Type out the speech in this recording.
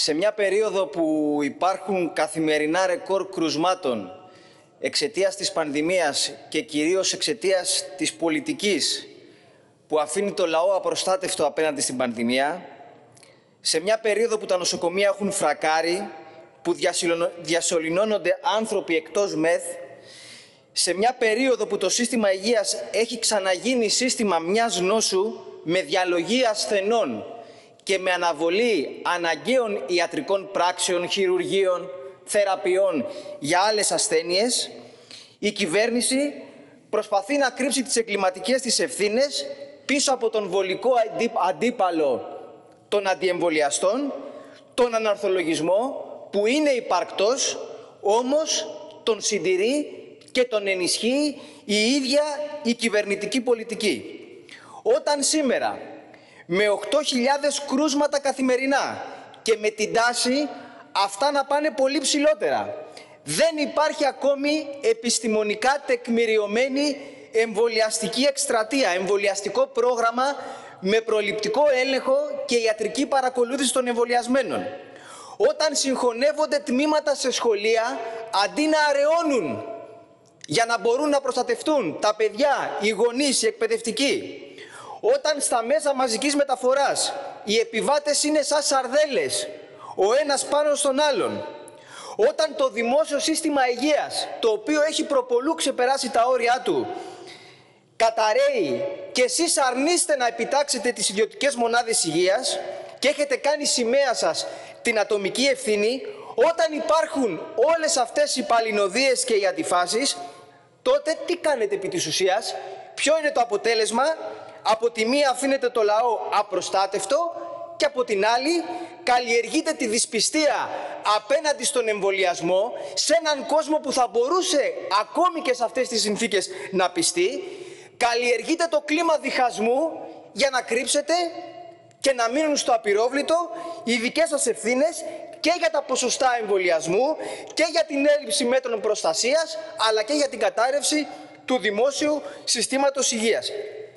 Σε μια περίοδο που υπάρχουν καθημερινά ρεκόρ κρουσμάτων εξαιτίας της πανδημίας και κυρίως εξαιτίας της πολιτικής που αφήνει το λαό απροστάτευτο απέναντι στην πανδημία, σε μια περίοδο που τα νοσοκομεία έχουν φρακάρει, που διασωληνώνονται άνθρωποι εκτός μεθ, σε μια περίοδο που το σύστημα υγείας έχει ξαναγίνει σύστημα μιας νόσου με διαλογή ασθενών και με αναβολή αναγκαίων ιατρικών πράξεων, χειρουργείων, θεραπείων για άλλες ασθένειες, η κυβέρνηση προσπαθεί να κρύψει τις εγκληματικές της ευθύνες πίσω από τον βολικό αντίπαλο των αντιεμβολιαστών, τον αναρθολογισμό που είναι υπαρκτός, όμως τον συντηρεί και τον ενισχύει η ίδια η κυβερνητική πολιτική. Όταν σήμερα με 8.000 κρούσματα καθημερινά και με την τάση αυτά να πάνε πολύ ψηλότερα. Δεν υπάρχει ακόμη επιστημονικά τεκμηριωμένη εμβολιαστική εκστρατεία, εμβολιαστικό πρόγραμμα με προληπτικό έλεγχο και ιατρική παρακολούθηση των εμβολιασμένων. Όταν συγχωνεύονται τμήματα σε σχολεία, αντί να αραιώνουν για να μπορούν να προστατευτούν τα παιδιά, οι γονείς, οι εκπαιδευτικοί, όταν στα μέσα μαζικής μεταφοράς οι επιβάτες είναι σαν σαρδέλες, ο ένας πάνω στον άλλον, όταν το δημόσιο σύστημα υγείας, το οποίο έχει προπολού ξεπεράσει τα όρια του, καταραίει και εσείς αρνείστε να επιτάξετε τις ιδιωτικές μονάδες υγείας και έχετε κάνει σημαία σας την ατομική ευθύνη, όταν υπάρχουν όλες αυτές οι παλινοδίες και οι αντιφάσεις, τότε τι κάνετε επί της ουσίας, ποιο είναι το αποτέλεσμα, από τη μία αφήνετε το λαό απροστάτευτο και από την άλλη καλλιεργείτε τη δυσπιστία απέναντι στον εμβολιασμό σε έναν κόσμο που θα μπορούσε ακόμη και σε αυτές τις συνθήκες να πιστεί, καλλιεργείτε το κλίμα διχασμού για να κρύψετε και να μείνουν στο απειρόβλητο οι δικές σας ευθύνες και για τα ποσοστά εμβολιασμού και για την έλλειψη μέτρων προστασίας αλλά και για την κατάρρευση του δημόσιου συστήματος υγείας.